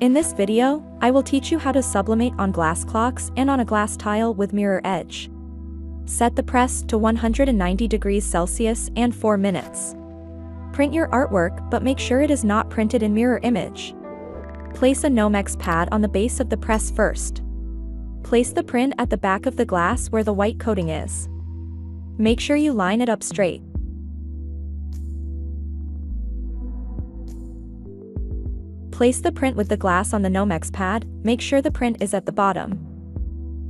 In this video, I will teach you how to sublimate on glass clocks and on a glass tile with mirror edge. Set the press to 190 degrees Celsius and 4 minutes. Print your artwork but make sure it is not printed in mirror image. Place a Nomex pad on the base of the press first. Place the print at the back of the glass where the white coating is. Make sure you line it up straight. Place the print with the glass on the Nomex pad, make sure the print is at the bottom.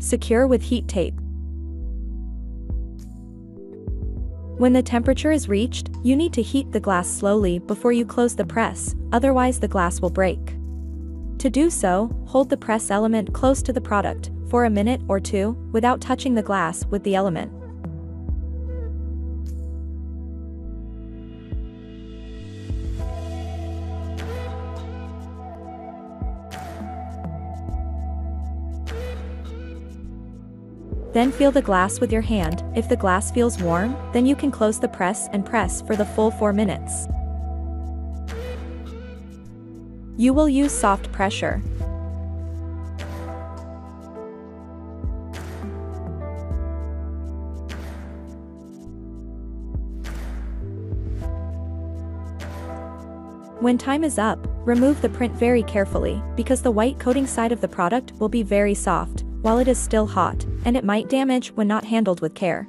Secure with heat tape. When the temperature is reached, you need to heat the glass slowly before you close the press, otherwise the glass will break. To do so, hold the press element close to the product, for a minute or two, without touching the glass with the element. Then feel the glass with your hand, if the glass feels warm, then you can close the press and press for the full 4 minutes. You will use soft pressure. When time is up, remove the print very carefully, because the white coating side of the product will be very soft, while it is still hot, and it might damage when not handled with care.